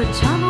escuchamos.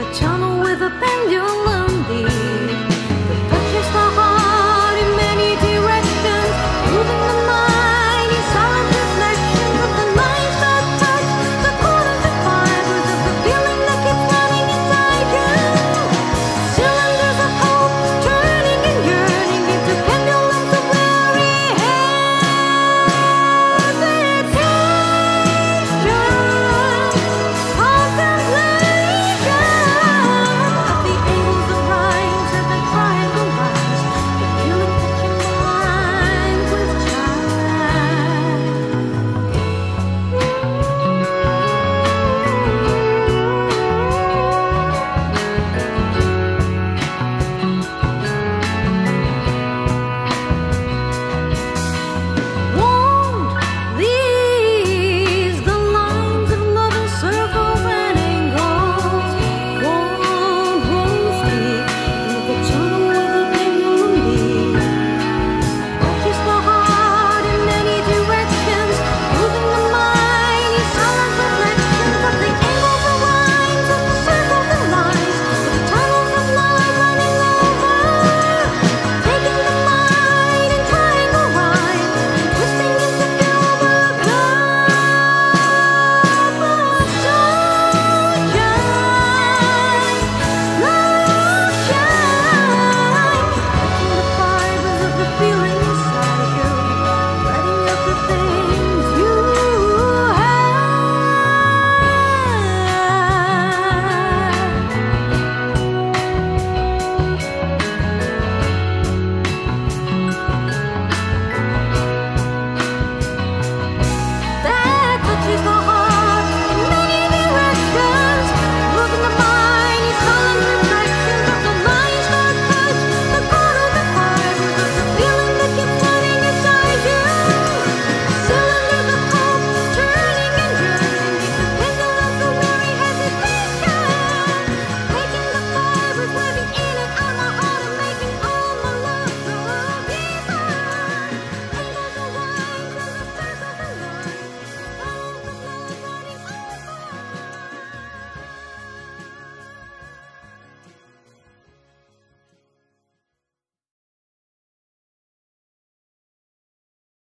a channel with a pendulum.